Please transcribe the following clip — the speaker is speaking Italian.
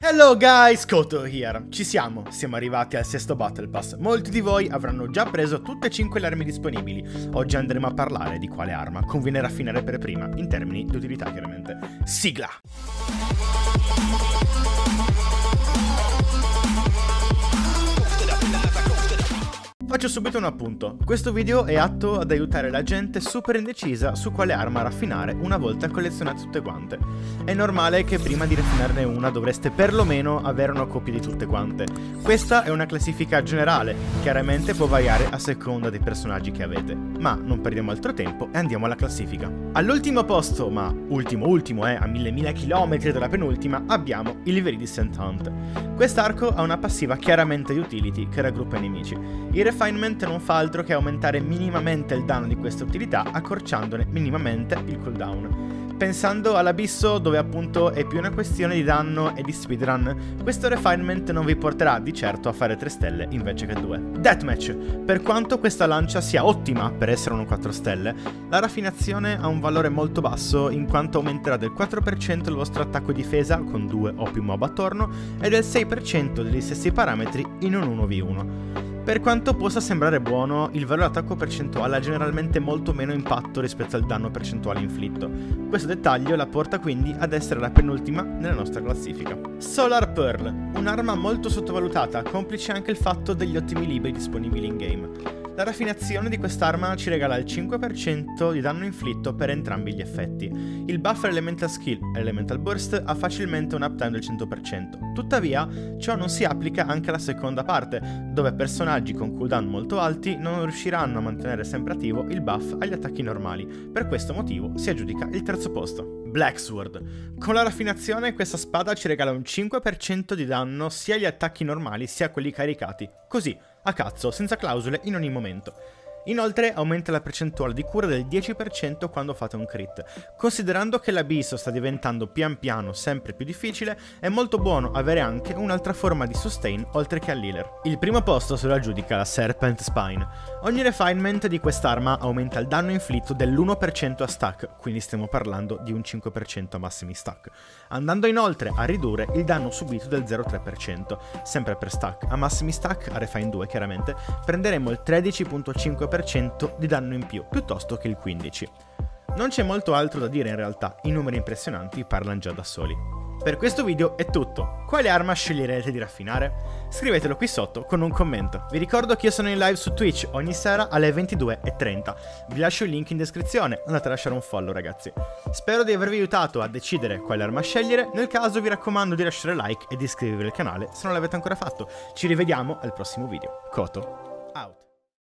Hello guys, Koto here. Ci siamo, siamo arrivati al sesto Battle Pass. Molti di voi avranno già preso tutte e cinque le armi disponibili. Oggi andremo a parlare di quale arma conviene raffinare per prima, in termini di utilità chiaramente. Sigla! Faccio subito un appunto. Questo video è atto ad aiutare la gente super indecisa su quale arma raffinare una volta collezionate tutte quante. È normale che prima di raffinarne una dovreste perlomeno avere una copia di tutte quante. Questa è una classifica generale, chiaramente può variare a seconda dei personaggi che avete. Ma non perdiamo altro tempo e andiamo alla classifica. All'ultimo posto, ma ultimo ultimo eh, a mille mila chilometri dalla penultima, abbiamo il livelli di St. Hunt. Quest'arco ha una passiva chiaramente utility che raggruppa i nemici. Il refinement non fa altro che aumentare minimamente il danno di questa utilità accorciandone minimamente il cooldown. Pensando all'abisso dove appunto è più una questione di danno e di speedrun, questo refinement non vi porterà di certo a fare 3 stelle invece che 2. Deathmatch. Per quanto questa lancia sia ottima per essere un 4 stelle, la raffinazione ha un valore molto basso in quanto aumenterà del 4% il vostro attacco e difesa con 2 o più mob attorno e del 6% degli stessi parametri in un 1v1. Per quanto possa sembrare buono, il valore attacco percentuale ha generalmente molto meno impatto rispetto al danno percentuale inflitto. Questo dettaglio la porta quindi ad essere la penultima nella nostra classifica. Solar Pearl, un'arma molto sottovalutata, complice anche il fatto degli ottimi libri disponibili in game. La raffinazione di quest'arma ci regala il 5% di danno inflitto per entrambi gli effetti. Il buffer Elemental Skill Elemental Burst ha facilmente un uptime del 100%. Tuttavia, ciò non si applica anche alla seconda parte, dove personaggi con cooldown molto alti non riusciranno a mantenere sempre attivo il buff agli attacchi normali. Per questo motivo si aggiudica il terzo posto. Black Sword. Con la raffinazione questa spada ci regala un 5% di danno sia agli attacchi normali sia a quelli caricati. Così, a cazzo, senza clausole in ogni momento. Inoltre aumenta la percentuale di cura del 10% quando fate un crit. Considerando che l'abisso sta diventando pian piano sempre più difficile, è molto buono avere anche un'altra forma di sustain oltre che all'healer. Il primo posto se lo aggiudica la Serpent Spine. Ogni refinement di quest'arma aumenta il danno inflitto dell'1% a stack, quindi stiamo parlando di un 5% a massimi stack, andando inoltre a ridurre il danno subito del 0,3%, sempre per stack. A massimi stack, a refine 2 chiaramente, prenderemo il 13,5% di danno in più, piuttosto che il 15%. Non c'è molto altro da dire in realtà, i numeri impressionanti parlano già da soli. Per questo video è tutto. Quale arma sceglierete di raffinare? Scrivetelo qui sotto con un commento. Vi ricordo che io sono in live su Twitch ogni sera alle 22.30. Vi lascio il link in descrizione, andate a lasciare un follow ragazzi. Spero di avervi aiutato a decidere quale arma scegliere, nel caso vi raccomando di lasciare like e di iscrivervi al canale se non l'avete ancora fatto. Ci rivediamo al prossimo video. Koto, out.